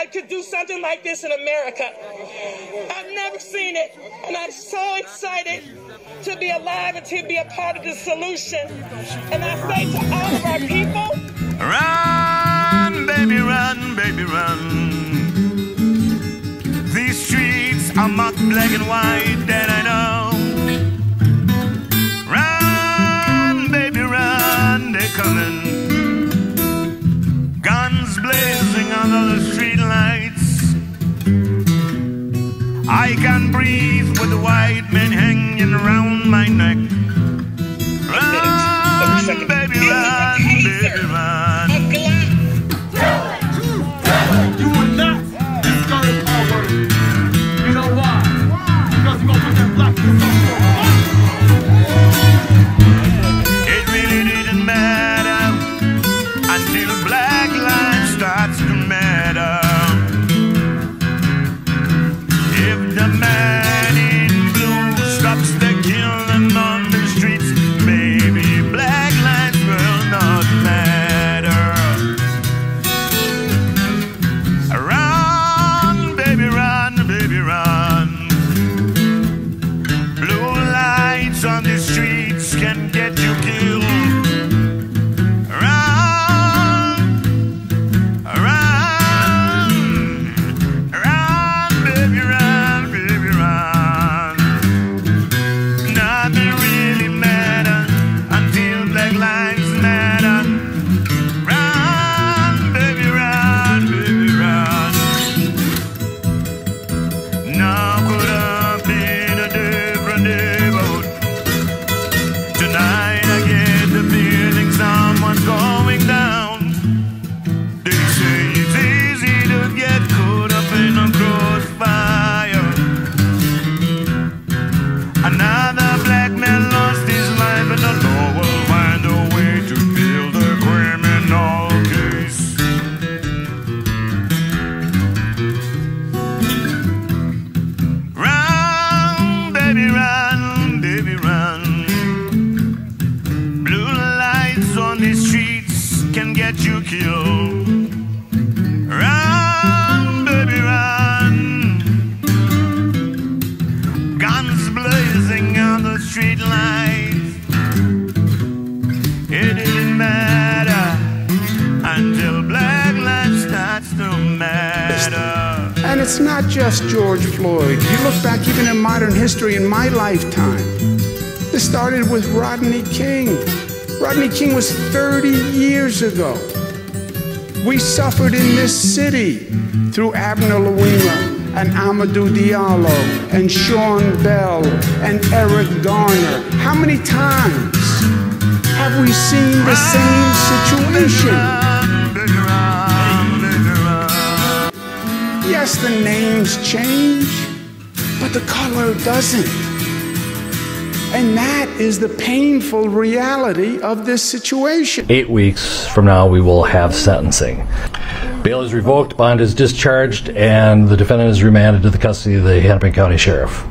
God could do something like this in America. I've never seen it, and I'm so excited to be alive and to be a part of the solution. And I say to all of our people, Run, baby, run, baby, run. These streets are marked black and white, and I know. Run, baby, run, they're coming. Guns blazing under the streetlights. I can breathe with the white men hanging around my neck. On the streets can get you killed. Blacklines matter run, street lights. It didn't matter until black starts to matter. And it's not just George Floyd. You look back even in modern history in my lifetime. This started with Rodney King. Rodney King was 30 years ago. We suffered in this city through Abner Louima and Amadou Diallo and Sean Bell and Eric Garner. How many times have we seen the same situation? Yes, the names change, but the color doesn't. And that is the painful reality of this situation. Eight weeks from now, we will have sentencing. Bail is revoked, bond is discharged, and the defendant is remanded to the custody of the Hennepin County Sheriff.